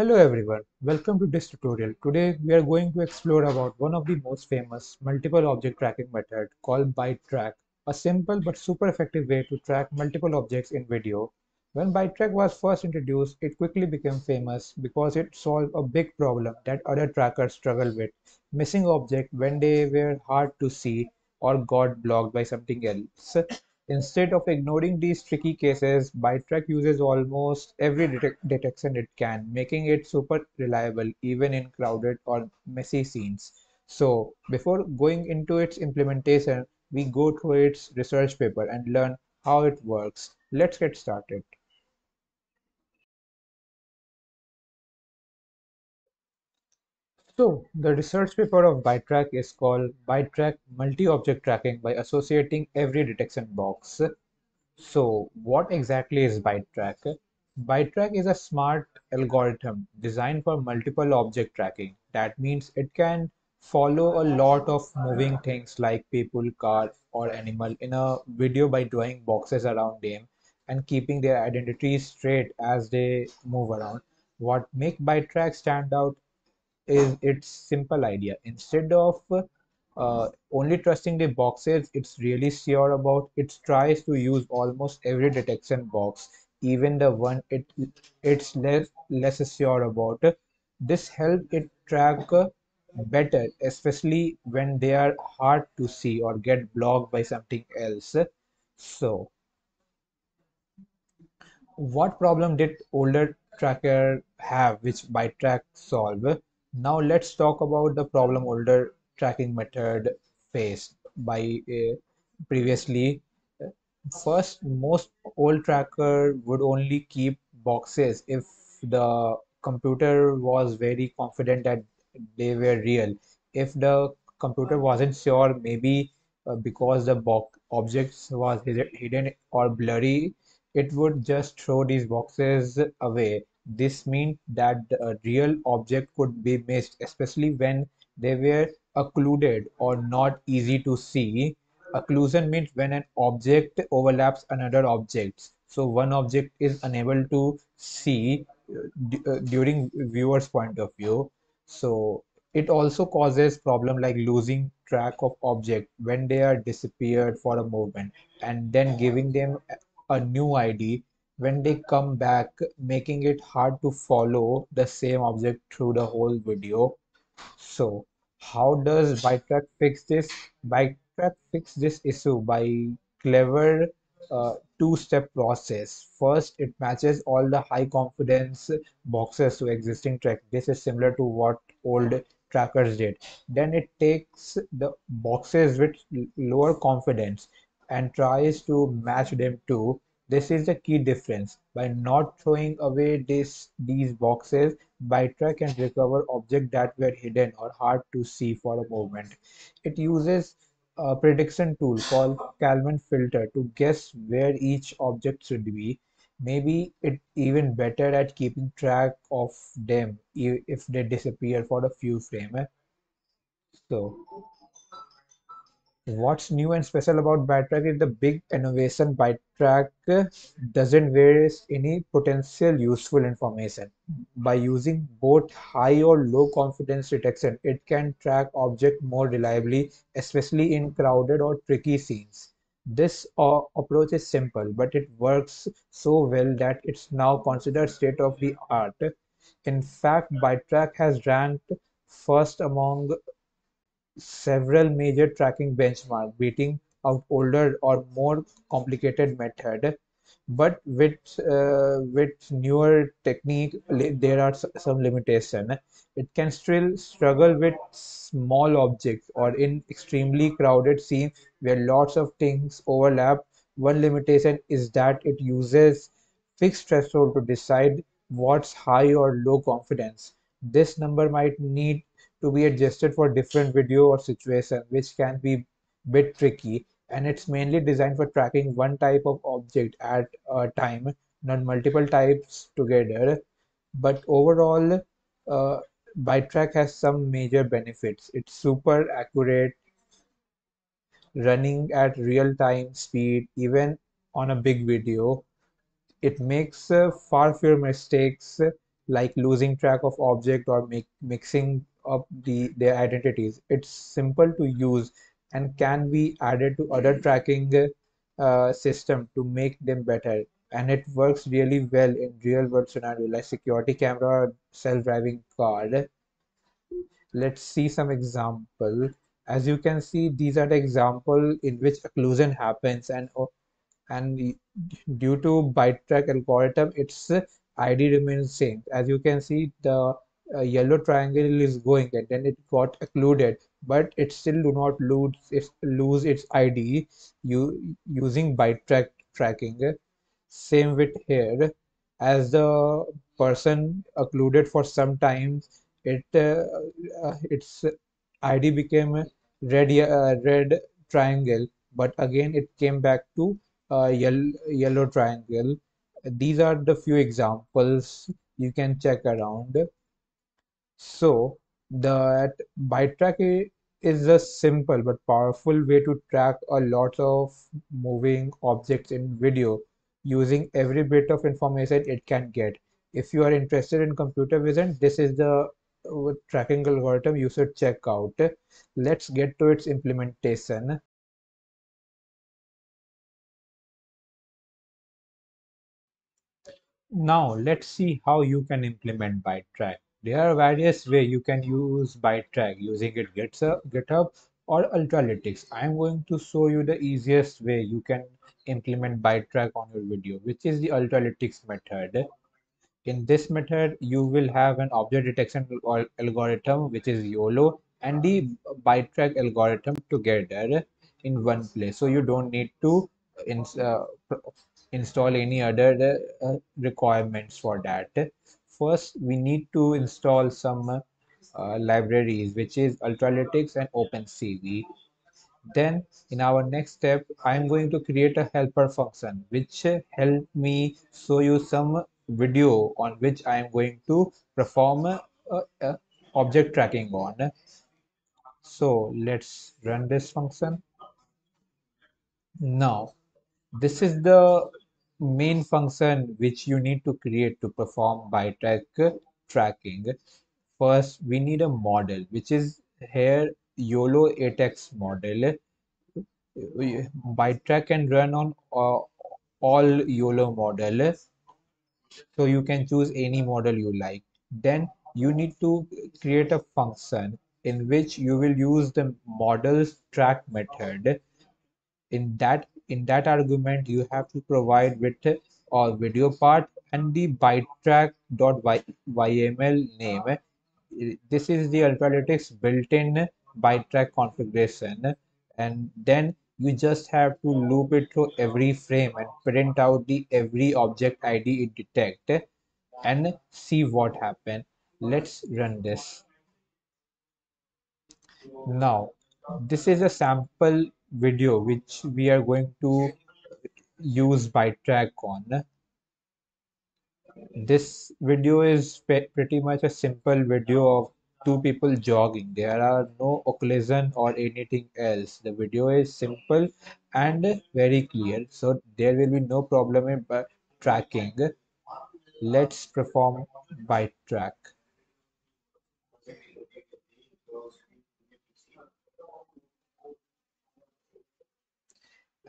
Hello everyone, welcome to this tutorial. Today we are going to explore about one of the most famous multiple object tracking method called ByteTrack, a simple but super effective way to track multiple objects in video. When ByteTrack was first introduced, it quickly became famous because it solved a big problem that other trackers struggle with, missing objects when they were hard to see or got blocked by something else. Instead of ignoring these tricky cases, ByteTrack uses almost every detec detection it can, making it super reliable even in crowded or messy scenes. So, before going into its implementation, we go through its research paper and learn how it works. Let's get started. So, the research paper of ByteTrack is called ByteTrack Multi-Object Tracking by Associating Every Detection Box. So, what exactly is ByteTrack? ByteTrack is a smart algorithm designed for multiple object tracking. That means it can follow a lot of moving things like people, car, or animal in a video by drawing boxes around them and keeping their identities straight as they move around. What make ByteTrack stand out is its simple idea. Instead of uh, only trusting the boxes it's really sure about, it tries to use almost every detection box, even the one it it's less less sure about. This helps it track better, especially when they are hard to see or get blocked by something else. So, what problem did older tracker have which ByteTrack solve? Now let's talk about the problem older tracking method faced by uh, previously. First, most old tracker would only keep boxes if the computer was very confident that they were real. If the computer wasn't sure, maybe uh, because the box objects was hidden or blurry, it would just throw these boxes away. This means that a real object could be missed, especially when they were occluded or not easy to see. Occlusion means when an object overlaps another object. So one object is unable to see uh, uh, during viewer's point of view. So it also causes problem like losing track of object when they are disappeared for a moment and then giving them a new ID when they come back, making it hard to follow the same object through the whole video. So, how does ByteTrack fix this? ByteTrack fix this issue by clever uh, two-step process. First, it matches all the high confidence boxes to existing track. This is similar to what old trackers did. Then it takes the boxes with lower confidence and tries to match them too. This is the key difference. By not throwing away this, these boxes, ByteTrack can recover objects that were hidden or hard to see for a moment. It uses a prediction tool called Kalman filter to guess where each object should be. Maybe it even better at keeping track of them if they disappear for a few frames. Eh? So What's new and special about ByteTrack is the big innovation. ByteTrack uh, doesn't waste any potential useful information. By using both high or low confidence detection, it can track object more reliably, especially in crowded or tricky scenes. This uh, approach is simple, but it works so well that it's now considered state of the art. In fact, ByteTrack has ranked first among several major tracking benchmarks, beating out older or more complicated method. But with uh, with newer technique, there are some limitation. It can still struggle with small objects or in extremely crowded scene where lots of things overlap. One limitation is that it uses fixed threshold to decide what's high or low confidence. This number might need to be adjusted for different video or situation, which can be bit tricky. And it's mainly designed for tracking one type of object at a time, not multiple types together. But overall, uh, ByteTrack has some major benefits. It's super accurate, running at real time speed, even on a big video. It makes uh, far fewer mistakes, like losing track of object or make, mixing up the their identities. It's simple to use and can be added to other tracking uh, system to make them better. And it works really well in real world scenario like security camera, self-driving car. Let's see some example. As you can see, these are the example in which occlusion happens and and due to ByteTrack algorithm, its ID remains same. As you can see, the uh, yellow triangle is going and then it got occluded, but it still do not lose its lose its ID you using ByteTrack tracking. Same with here, as the person occluded for some time, it uh, uh, its ID became red uh, red triangle, but again it came back to uh, yellow, yellow triangle. These are the few examples you can check around. So that ByteTrack is a simple but powerful way to track a lot of moving objects in video using every bit of information it can get. If you are interested in computer vision, this is the uh, tracking algorithm you should check out. Let's get to its implementation. Now let's see how you can implement ByteTrack. There are various ways you can use ByteTrack using it GitHub or Ultralytics. I'm going to show you the easiest way you can implement ByteTrack on your video, which is the Ultralytics method. In this method, you will have an object detection algorithm, which is YOLO, and the ByteTrack algorithm together in one place. So you don't need to uh, install any other uh, requirements for that. First, we need to install some uh, libraries, which is Ultralytics and OpenCV. Then in our next step, I'm going to create a helper function, which help me show you some video on which I'm going to perform uh, uh, object tracking on. So let's run this function. Now, this is the main function which you need to create to perform ByteTrack tracking. First, we need a model, which is here YOLO 8x model. ByteTrack can run on uh, all YOLO model. So you can choose any model you like. Then you need to create a function in which you will use the models track method. In that in that argument you have to provide with a video part and the bytetrack.yml name. This is the Ultralytics built-in ByteTrack configuration. And then you just have to loop it through every frame and print out the every object id it detect and see what happened. Let's run this. Now this is a sample video which we are going to use by track on. This video is pretty much a simple video of two people jogging. There are no occlusion or anything else. The video is simple and very clear. So there will be no problem in uh, tracking. Let's perform ByteTrack.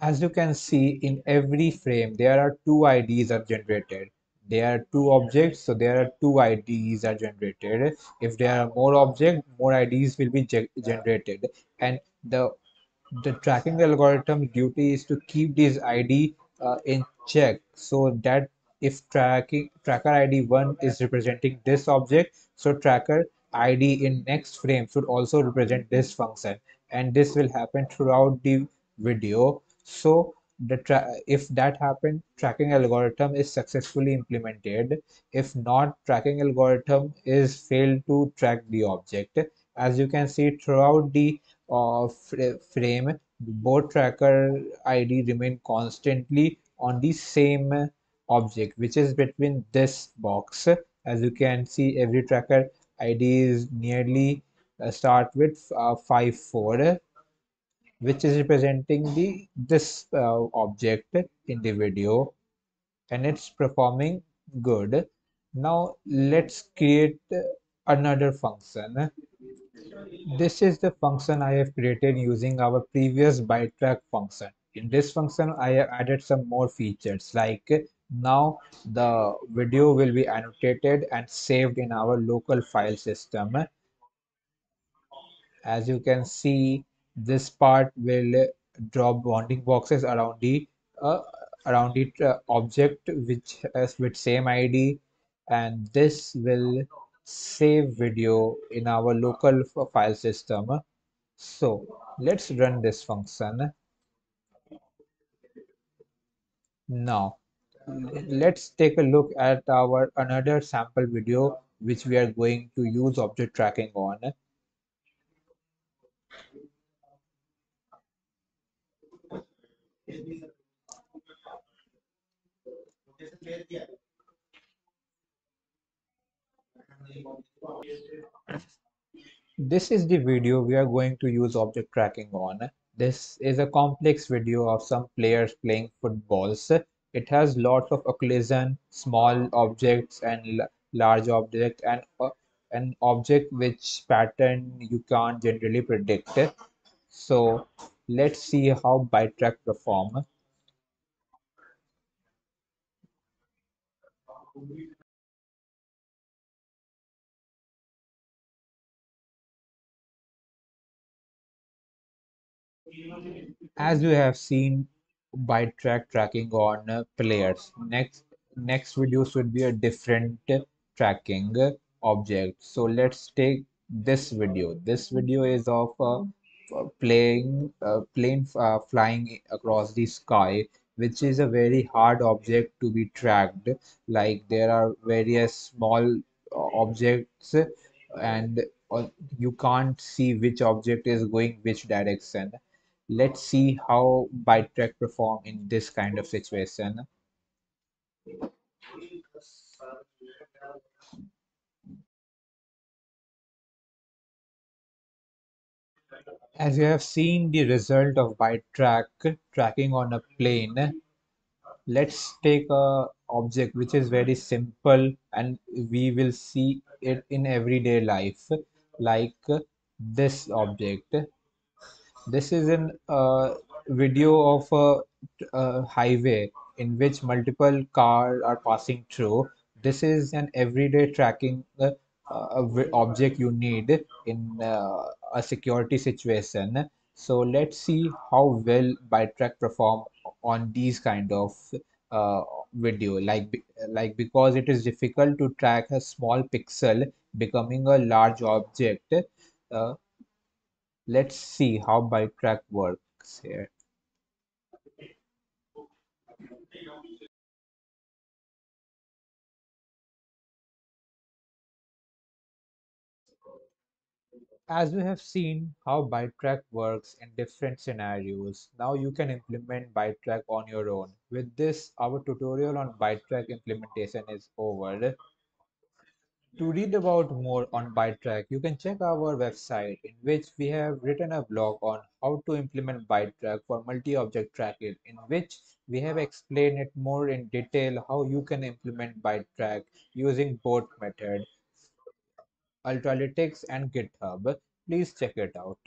As you can see in every frame there are two IDs are generated. There are two objects so there are two IDs are generated. If there are more objects more IDs will be generated. And the the tracking algorithm duty is to keep this ID uh, in check so that if tracking tracker ID 1 is representing this object so tracker ID in next frame should also represent this function. And this will happen throughout the video so the if that happened tracking algorithm is successfully implemented. If not tracking algorithm is failed to track the object. As you can see throughout the uh, frame both tracker id remain constantly on the same object which is between this box. As you can see every tracker id is nearly uh, start with uh, 5 4 which is representing the this uh, object in the video and it's performing good Now let's create another function. This is the function I have created using our previous byte track function. In this function, I have added some more features like now the video will be annotated and saved in our local file system. As you can see, this part will drop bounding boxes around the uh, around the uh, object which has with same ID and this will save video in our local file system so let's run this function now. Let's take a look at our another sample video which we are going to use object tracking on. This is the video we are going to use object tracking on. This is a complex video of some players playing footballs. It has lots of occlusion, small objects and large object and uh, an object which pattern you can't generally predict. So let's see how ByteTrack perform. As you have seen by track tracking on uh, players, next next video should be a different tracking object. So let's take this video. This video is of uh, playing uh, plane uh, flying across the sky, which is a very hard object to be tracked. Like there are various small uh, objects and uh, you can't see which object is going which direction Let's see how ByteTrack perform in this kind of situation. As you have seen the result of ByteTrack tracking on a plane, let's take a object which is very simple and we will see it in everyday life like this object This is uh, video of a, a highway in which multiple cars are passing through. This is an everyday tracking uh, object you need in uh, a security situation. So let's see how well ByteTrack perform on these kind of uh, video. Like like because it is difficult to track a small pixel becoming a large object. Uh, Let's see how ByteTrack works here. As we have seen how ByteTrack works in different scenarios, now you can implement ByteTrack on your own. With this, our tutorial on ByteTrack implementation is over. To read about more on ByteTrack, you can check our website in which we have written a blog on how to implement ByteTrack for multi-object tracking, in which we have explained it more in detail how you can implement ByteTrack using both methods, Ultralytics and GitHub. Please check it out.